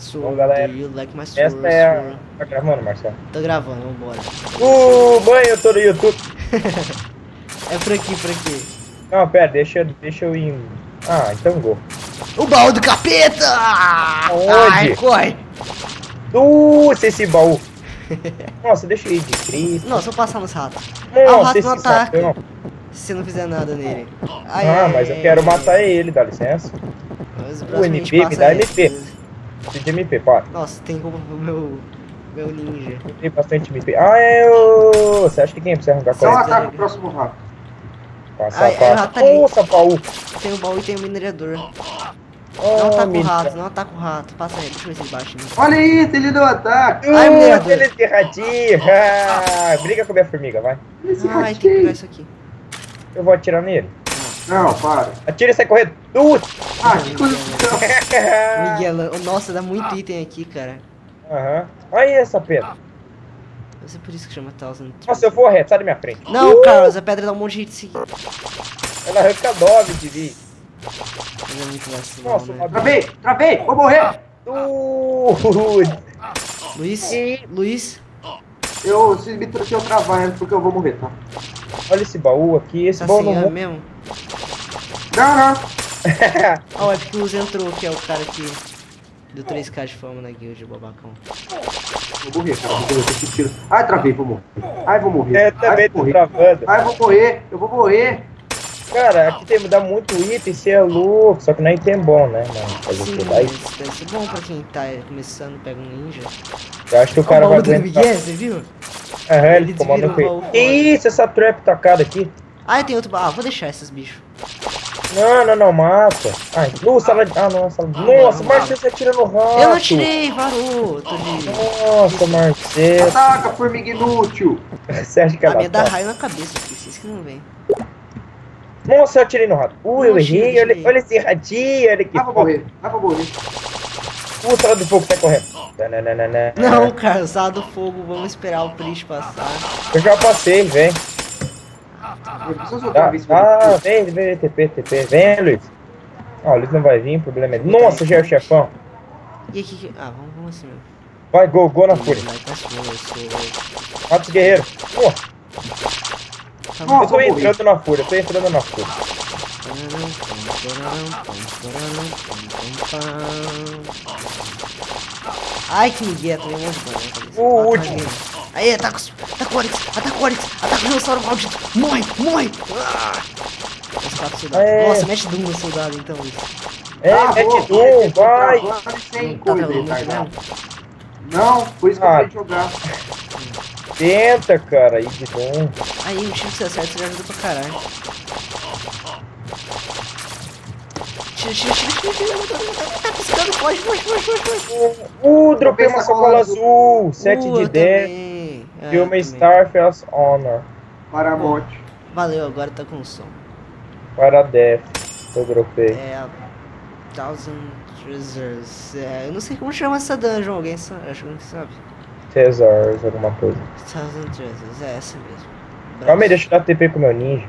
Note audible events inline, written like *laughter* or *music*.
So, Bom, galera, like? Essa é a... Tá gravando, Marcelo? Tô gravando, vambora. Uh, banho, no YouTube. *laughs* É por aqui, por aqui. Não, pera, deixa, deixa eu ir... Ah, então gol. O baú do capeta! Aonde? Ai, corre! Nossa, esse baú. *laughs* Nossa, deixa eu ir de Cristo. Não, só passar nos ratos. Nossa, ah, o rato não ataca. sapão. Se não fizer nada nele. Ai, Ah, ai, mas eu quero matar ele, dá licença. O MP, me dá MP. De MP, para. Nossa, tem como o meu. Meu ninja. Tem bastante MP. Ah, eu... Você acha que quem precisa arrancar Só com ele? ataca o próximo rato. Passa, Ai, passa. tá. Nossa, baú. Tem o baú e tem o minerador. Não Oh, ataca o rato, não ataca o rato. Passa aí, deixa eu ver se ele baixa. mim. Olha isso, ele deu ataque. Ai, Uh, minerador. ele de ratinho. Ah, briga com a minha formiga, vai. Esse Ai, tem que pegar isso aqui. Eu vou atirar nele. Não, para. Atira e sai correndo. Uh! Ah, que coisa *laughs* *laughs* nossa, dá muito item aqui, cara. Aham. Olha essa pedra. Deve ser por isso que chama Thousand. Nossa, eu vou reto, sai da minha frente. Não, Carlos, a pedra dá um monte de hit seguir. Ela arranca 9 de vida. Mas é muito vacilão, Nossa, né? Travei, travei, vou morrer. Uh! Luiz? E- Luiz? Eu, se, me, se eu travar antes, porque eu vou morrer, tá? Olha esse baú aqui. Esse Tá baú não... mesmo? Não, não. É porque o Luz entrou, que é o cara que deu 3k de fama na guild, babacão. Vou morrer, cara. Vou morrer, tô sentindo. Ai, travei, vou morrer. Ai, vou morrer. É, também Ai, tô vou morrer. travando. Ai, vou morrer. Eu vou morrer. Cara, aqui tem que dar muito item, você é louco. Só que não é item bom, né, mano? Fazer Sim, mas deve ser bom pra quem tá começando, pega um ninja. Eu acho que o O cara vai do aguentar. Miguel, você viu? Aham, Ele ele baú Que isso, essa trap tacada aqui? Ah, tem outro. Ah, vou deixar esses bichos. Não, não, não, mata. Ai, nossa, sala de... Ah, não, sala de... Nossa, Marcelo, você atira no rato. Eu não atirei, varou. Nossa, Marcelo. Ataca, formiga inútil. *laughs* Você acha que A ela minha dá tá? raio na cabeça, esqueci que não vem. Nossa, eu atirei no rato. Ui, eu errei. Olha, olha esse ratinho, olha que Ai, vou morrer. Ai, vou morrer. Uh, sala de fogo, sai correndo. Não, cara, sala do fogo, vamos esperar o Priest passar. Eu já passei, vem. Tá, vez. ah, vem, vem, TP, TP. Vem, Luiz. Ah, o Luiz não vai vir, o problema é... Nossa, já é o chefão. E aqui, que- ah, vamos, vamos assim mesmo. Vai, gol, gol na fúria. Like my sword, sword. Matos Guerreiro. Uh, Tá eu tô entrando na fúria, eu tô entrando na fúria. Ai, que migué, tô cabeça. O Ah, tá último. Aí, ataca, ataca o Oryx, ataca o Oryx, ataca o dinossauro maldito. Morre, morre. Ah. É. Nossa, mete Doom no soldado então. É, Ah, mete tô vai. travando Sem Tá coisa? Não, por isso que eu Ah. jogar. Tenta, cara, aí de Doom. Aí, o time que acerta, você já ajuda pra caralho. Tira, tira, tira, tira, tira. Tá piscando, foge, foge, foge, foge, foge. Uh, dropei uma sacola cola azul, 7 Uh, de eu 10. É, E uma também. Starfield Honor. Para a morte. Valeu, agora tá com som. Para Death. Eu dropei. É a Thousand Treasures. É, eu não sei como chama essa dungeon, alguém sabe? Acho que sabe. Tesors, alguma coisa. Thousand Treasures, é essa mesmo. Calma aí, deixa eu dar TP pro meu ninja.